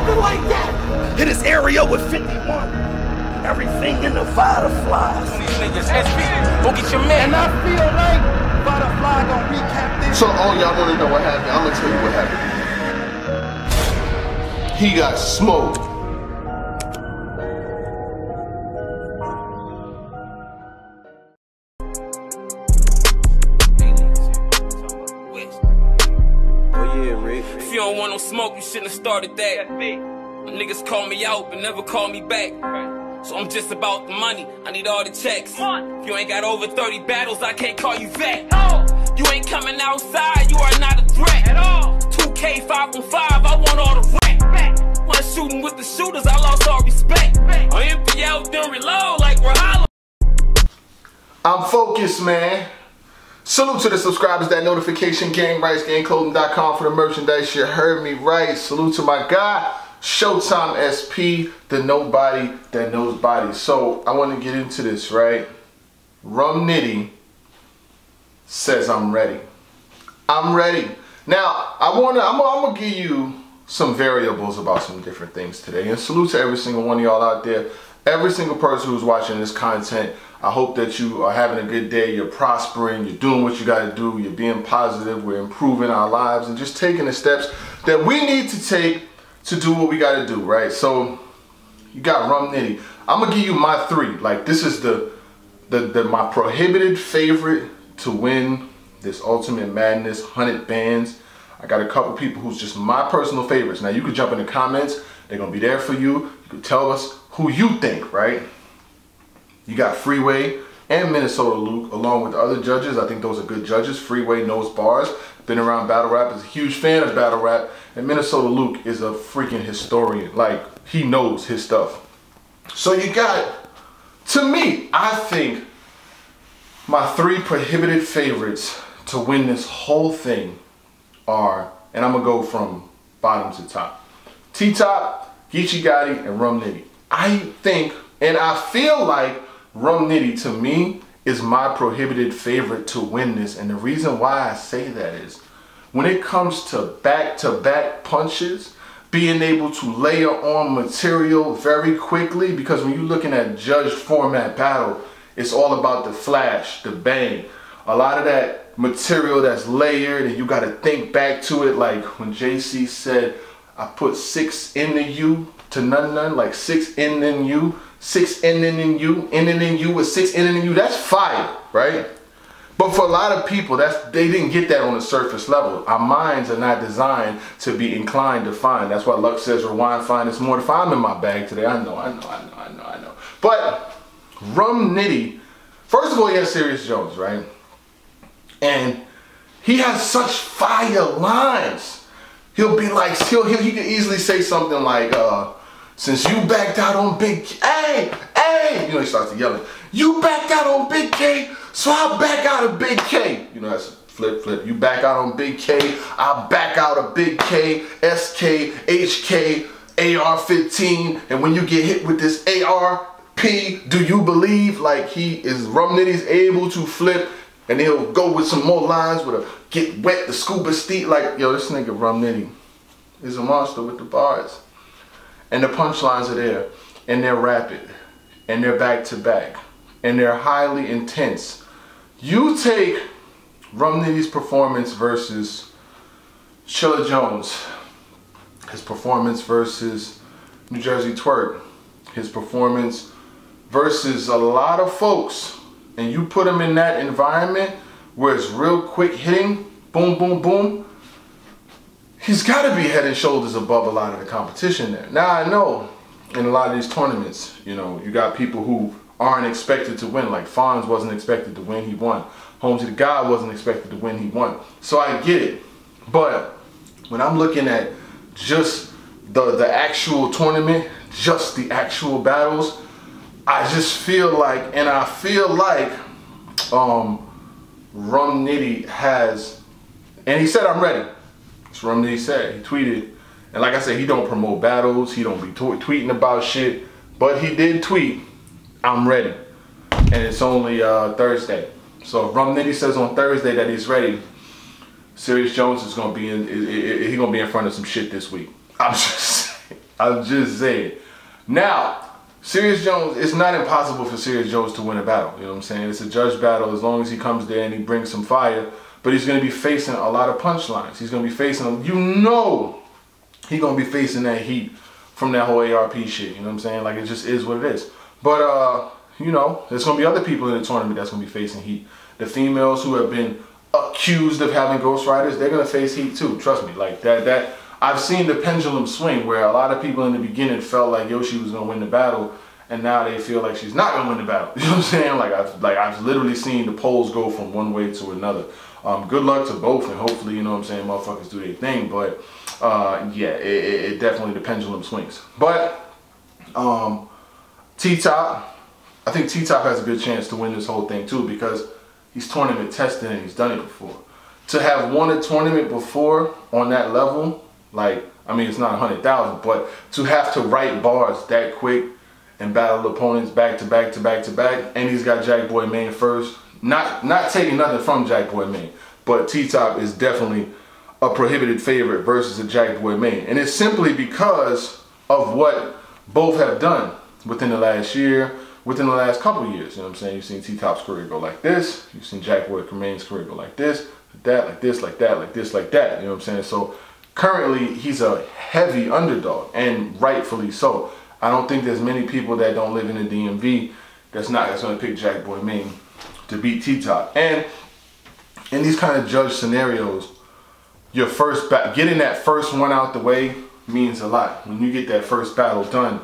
acting like that? Hit this area with 51. Everything in the fireflies. These go get your man. And I feel like Butterfly gonna recap this. So all y'all wanna know what happened? I'm gonna tell you what happened. He got smoked. If you don't want no smoke, you shouldn't have started that. Niggas call me out, but never call me back. So I'm just about the money. I need all the checks. If you ain't got over 30 battles, I can't call you that. You ain't coming outside, you are not a threat. At all. 2K 5 on 5, I want all the rent. When shooting with the shooters, I lost all respect. On MPL, then reload like we're hollow. I'm focused, man. Salute to the subscribers, that notification gang, rightsgangclothing.com for the merchandise. You heard me right. Salute to my guy, Showtime SP, the nobody that knows body. So I want to get into this, right? Rum Nitty says I'm ready. I'm ready. Now I wanna I'm, I'm gonna give you some variables about some different things today. And salute to every single one of y'all out there. Every single person who's watching this content. I hope that you are having a good day, you're prospering, you're doing what you gotta do, you're being positive, we're improving our lives and just taking the steps that we need to take to do what we gotta do, right? So you got Rum Nitty. I'm gonna give you my three. Like this is the the, the my prohibited favorite to win this Ultimate Madness 100 bands. I got a couple people who's just my personal favorites. Now you can jump in the comments. They're gonna be there for you. You can tell us who you think, right? You got Freeway and Minnesota Luke along with the other judges. I think those are good judges. Freeway knows bars. Been around battle rap. Is a huge fan of battle rap. And Minnesota Luke is a freaking historian. Like he knows his stuff. So you got, to me, I think my three prohibited favorites to win this whole thing are, and I'm gonna go from bottom to top. T-Top, Geechi Gotti, and Rum Nitty. I think, and I feel like Rum Nitty to me is my prohibited favorite to win this. And the reason why I say that is when it comes to back-to-back punches, being able to layer on material very quickly because when you're looking at judge format battle, it's all about the flash, the bang. A lot of that material that's layered and you got to think back to it like when JC said, I put six in the U to none none, like six in in you, six in in you, in in you with six in in you. That's fire, right? But for a lot of people, that's they didn't get that on the surface level. Our minds are not designed to be inclined to find. That's why Lux says rewind, find. It's more to find in my bag today. I know, I know, I know, I know, I know. But Rum Nitty, first of all, he has Serius Jones, right? And he has such fire lines. He'll be like, he'll, he'll he could easily say something like, uh, since you backed out on Bigg K, hey, hey, you know, he starts yelling, you backed out on Bigg K, so I'll back out of Big K. You know, that's a flip, flip. You back out on Bigg K, I'll back out of Big K, SK, HK, AR-15, and when you get hit with this ARP, do you believe like he is Rum Nitty's able to flip? And he'll go with some more lines with a get wet the scuba steep like yo this nigga Rum Nitty is a monster with the bars and the punchlines are there. And they're rapid. And they're back to back. And they're highly intense. You take Romney's performance versus Chilla Jones. His performance versus Nu Jerzey Twork. His performance versus a lot of folks. And you put them in that environment where it's real quick hitting, boom, boom, boom, he's got to be head and shoulders above a lot of the competition there. Now I know in a lot of these tournaments, you know, you got people who aren't expected to win. Like Fonz wasn't expected to win, he won. Home the God wasn't expected to win, he won. So I get it. But when I'm looking at just the, the actual tournament, just the actual battles, I just feel like, and I feel like um, Rum Nitty has, and he said I'm ready. That's Rum Nitty said. He tweeted, and like I said, he don't promote battles. He don't be tweeting about shit, but he did tweet, I'm ready, and it's only uh, Thursday. So if Rum Nitty says on Thursday that he's ready, Serius Jones is gonna be in. He gonna be in front of some shit this week. I'm just. I'm just saying. Now, Serius Jones, it's not impossible for Serius Jones to win a battle. You know what I'm saying? It's a judge battle as long as he comes there and he brings some fire. But he's going to be facing a lot of punchlines. He's going to be facing, you know, he's going to be facing that heat from that whole ARP shit. You know what I'm saying? Like, it just is what it is. But, uh, you know, there's going to be other people in the tournament that's going to be facing heat. The females who have been accused of having ghostwriters, they're going to face heat too. Trust me. Like, that, that, I've seen the pendulum swing where a lot of people in the beginning felt like Yoshi was gonna win the battle, and now they feel like she's not gonna win the battle. You know what I'm saying? Like I've like I've literally seen the polls go from one way to another. Um, good luck to both, and hopefully, you know what I'm saying, motherfuckers do their thing. But uh, yeah, it, it, definitely the pendulum swings. But um, T Top, I think T Top has a good chance to win this whole thing too because he's tournament tested and he's done it before. To have won a tournament before on that level like, I mean, it's not 100,000, but to have to write bars that quick and battle opponents back to back to back to back, and he's got Jack Boy Main first. Not not taking nothing from Jack Boy Main, but T Top is definitely a prohibited favorite versus a Jack Boy Main, and it's simply because of what both have done within the last year, within the last couple years. You know what I'm saying? You've seen T Top's career go like this. You've seen Jack Boy Main's career go like this, like that, like this, like that, like this, like that. You know what I'm saying? So currently he's a heavy underdog and rightfully so. I don't think there's many people that don't live in the DMV that's not that's gonna pick Jack Boy Main to beat T-Top. And in these kind of judge scenarios, your first getting that first one out the way means a lot. When you get that first battle done,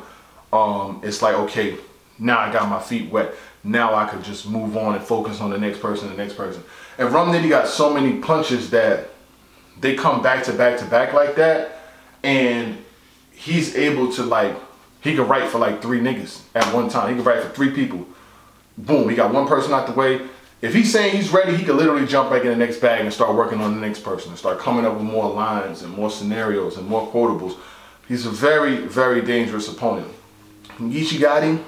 um, it's like okay, now I got my feet wet. Now I could just move on and focus on the next person, the next person. And Rum Nitty got so many punches that they come back to back to back like that, and he's able to like he could write for like three niggas at one time. He could write for three people. Boom, he got one person out the way. If he's saying he's ready, he could literally jump back in the next bag and start working on the next person and start coming up with more lines and more scenarios and more quotables. He's a very, very dangerous opponent. Gotti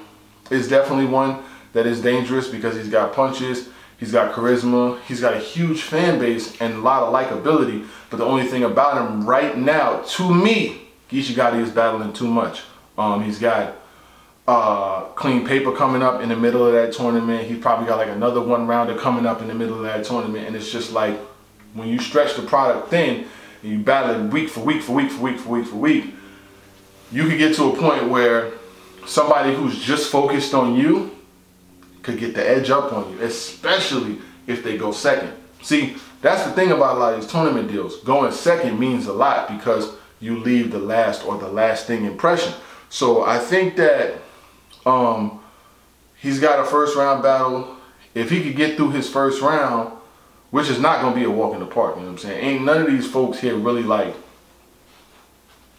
is definitely one that is dangerous because he's got punches, He's got charisma. He's got a huge fan base and a lot of likability. But the only thing about him right now, to me, Geechi Gotti is battling too much. Um, he's got uh, clean paper coming up in the middle of that tournament. He's probably got like another one rounder coming up in the middle of that tournament. And it's just like when you stretch the product thin and you battle it week for week for week for week for week for week, you could get to a point where somebody who's just focused on you could get the edge up on you, especially if they go second. See, that's the thing about a lot of these tournament deals. Going second means a lot because you leave the last or the lasting impression. So I think that um, he's got a first round battle. If he could get through his first round, which is not going to be a walk in the park, you know what I'm saying? Ain't none of these folks here really like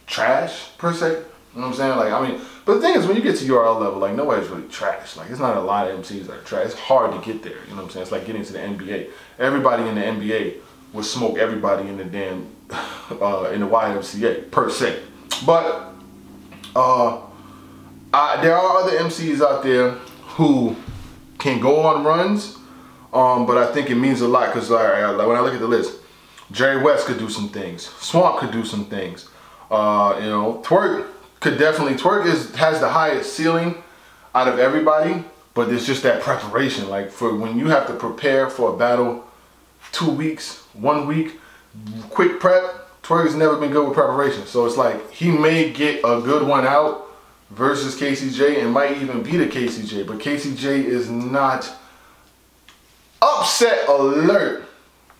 trash per se. You know what I'm saying? Like, I mean, but the thing is, when you get to URL level, like nobody's really trash. Like it's not a lot of MCs that are trash. It's hard to get there. You know what I'm saying? It's like getting to the NBA. Everybody in the NBA would smoke everybody in the damn uh, in the YMCA per se. But uh, I, there are other MCs out there who can go on runs. Um, but I think it means a lot because like, when I look at the list, Jerry Wess could do some things. Swamp could do some things. Uh, you know, Twork could definitely Twork is has the highest ceiling out of everybody, but it's just that preparation. Like for when you have to prepare for a battle, two weeks, one week, quick prep. Twork has never been good with preparation, so it's like he may get a good one out versus KCJ and might even beat a KCJ, but KCJ is not upset alert.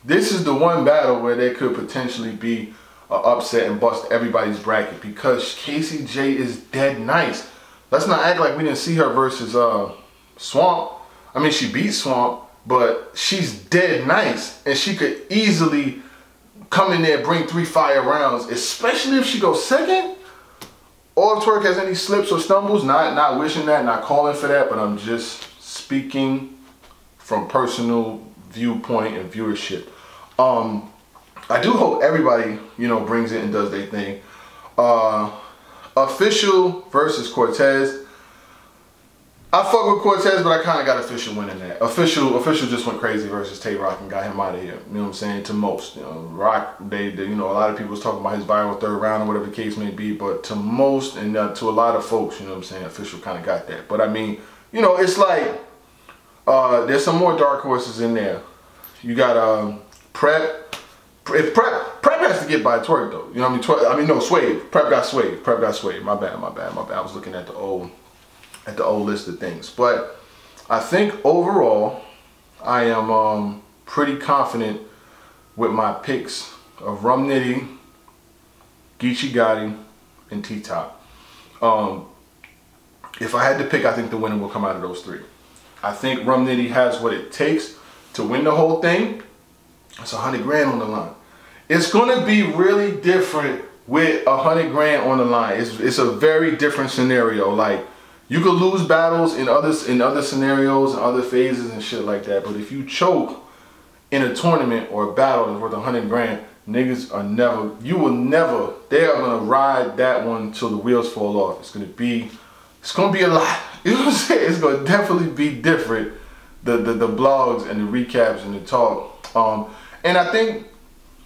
This is the one battle where there could potentially be upset and bust everybody's bracket because KCJ is dead nice. Let's not act like we didn't see her versus uh, Swamp. I mean, she beat Swamp, but she's dead nice, and she could easily come in there, bring three fire rounds, especially if she goes second. Or if Twork has any slips or stumbles, not not wishing that, not calling for that, but I'm just speaking from personal viewpoint and viewership. Um, I do hope everybody, you know, brings it and does their thing. Uh, official versus Cortez. I fuck with Cortez, but I kind of got official winning that. Official, official just went crazy versus Tay Roc and got him out of here. You know what I'm saying? To most, you know, Roc, they, they you know, a lot of people was talking about his viral third round or whatever the case may be, but to most and uh, to a lot of folks, you know what I'm saying? Official kind of got that. But I mean, you know, it's like uh, there's some more dark horses in there. You got um, Prep. If Prep Prep has to get by Twork though, you know what I mean? Twork, I mean no, Sway. Prep got Sway. Prep got Sway. My bad, my bad, my bad. I was looking at the old at the old list of things. But I think overall, I am um, pretty confident with my picks of Rum Nitty, Geechi Gotti, and T-Top. Um, if I had to pick, I think the winner will come out of those three. I think Rum Nitty has what it takes to win the whole thing. It's a hundred grand on the line. It's gonna be really different with a hundred grand on the line. It's, it's a very different scenario. Like you could lose battles in other in other scenarios and other phases and shit like that. But if you choke in a tournament or a battle that's worth a hundred grand, niggas are never. You will never. They are gonna ride that one till the wheels fall off. It's gonna be. It's gonna be a lot. You know what I'm saying? It's gonna definitely be different. The the, the blogs and the recaps and the talk. Um, and I think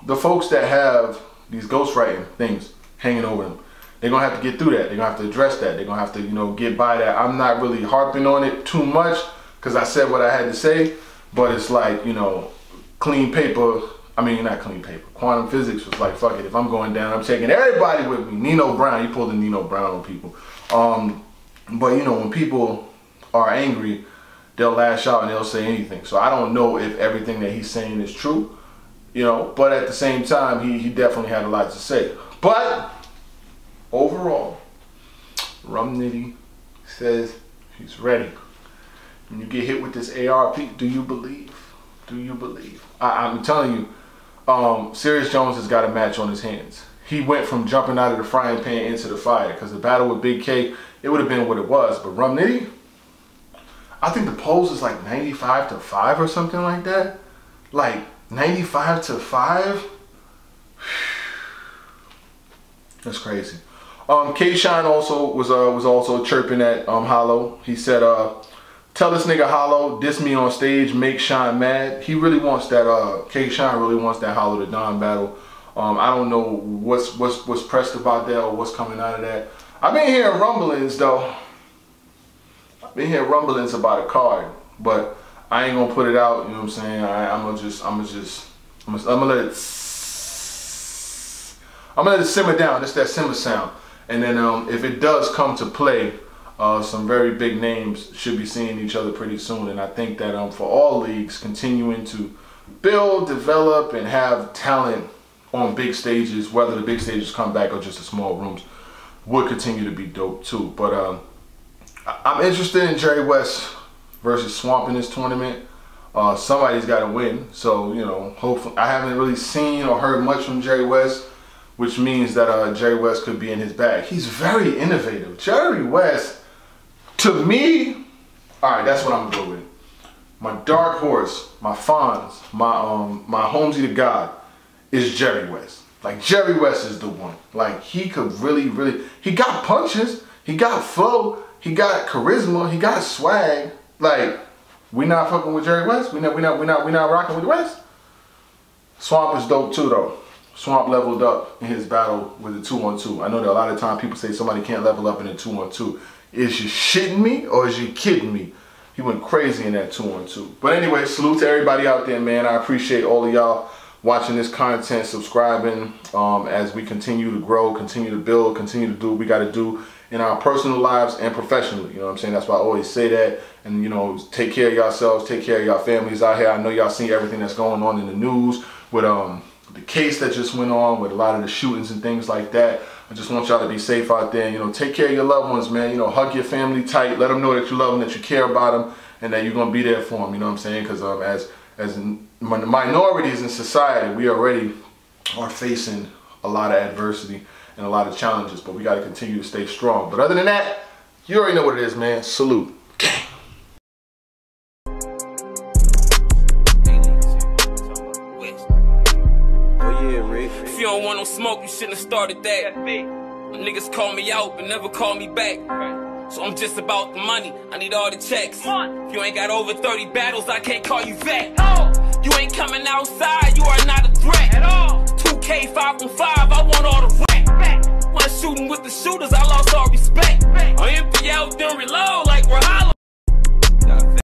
the folks that have these ghostwriting things hanging over them they're gonna have to get through that. They're gonna have to address that. They're gonna have to, you know, get by that. I'm not really harping on it too much because I said what I had to say, but it's like, you know, clean paper. I mean, not clean paper. Quantum physics was like, fuck it. If I'm going down, I'm taking everybody with me. Nino Brown, he pulled the Nino Brown on people. Um, but you know, when people are angry, they'll lash out and they'll say anything. So I don't know if everything that he's saying is true, you know. But at the same time, he he definitely had a lot to say. But overall, Rum Nitty says he's ready. When you get hit with this ARP, do you believe? Do you believe? I, am telling you, um, Serius Jones has got a match on his hands. He went from jumping out of the frying pan into the fire because the battle with Bigg K, it would have been what it was. But Rum Nitty, I think the polls is like 95 to 5 or something like that. Like 95 to 5. That's crazy. Um, K Shine also was uh, was also chirping at um, Hollow. He said, uh, "Tell this nigga Hollow diss me on stage, make Shine mad." He really wants that. Uh, K Shine really wants that Hollow Da Don battle. Um, I don't know what's what's what's pressed about that or what's coming out of that. I've been hearing rumblings though. I've been hearing rumblings about a card, but I ain't gonna put it out. You know what I'm saying? I, am gonna just I'm gonna just I'm gonna, I'm gonna let it. I'm gonna let it simmer down. Just that simmer sound. And then um, if it does come to play, uh, some very big names should be seeing each other pretty soon. And I think that um, for all leagues, continuing to build, develop, and have talent on big stages, whether the big stages come back or just the small rooms, would continue to be dope too. But um, I'm interested in Jerry Wess versus Swamp in this tournament. Uh, somebody's got to win. So, you know, hopefully, I haven't really seen or heard much from Jerry Wess which means that uh, Jerry Wess could be in his bag. He's very innovative. Jerry Wess, to me, all right, that's what I'm gonna go with. My dark horse, my Fonz, my um, my Holmesy to God, is Jerry Wess. Like Jerry Wess is the one. Like he could really, really. He got punches. He got flow. He got charisma. He got swag. Like we not fucking with Jerry Wess. We not we not we not we not rocking with Wess. Swamp is dope too though. Swamp leveled up in his battle with the 2-1-2. I know that a lot of time people say somebody can't level up in a 2-1-2. Is you shitting me or is you kidding me? He went crazy in that 2-1-2. But anyway, salute to everybody out there, man. I appreciate all of y'all watching this content, subscribing um, as we continue to grow, continue to build, continue to do what we got to do in our personal lives and professionally. You know what I'm saying? That's why I always say that. And, you know, take care of yourselves, take care of your families out here. I know y'all see everything that's going on in the news with um the case that just went on with a lot of the shootings and things like that. I just want y'all to be safe out there. You know, take care of your loved ones, man. You know, hug your family tight. Let them know that you love them, that you care about them, and that you're gonna be there for them. You know what I'm saying? Because um, as as minorities in society, we already are facing a lot of adversity and a lot of challenges, but we got to continue to stay strong. But other than that, you already know what it is, man. Salute. Don't want no smoke, you shouldn't have started that. Niggas call me out, but never call me back. So I'm just about the money, I need all the checks. If you ain't got over 30 battles, I can't call you vet. You ain't coming outside, you are not a threat. At all. 2K 5 on 5, I want all the rap. When shooting with the shooters, I lost all respect. I ain't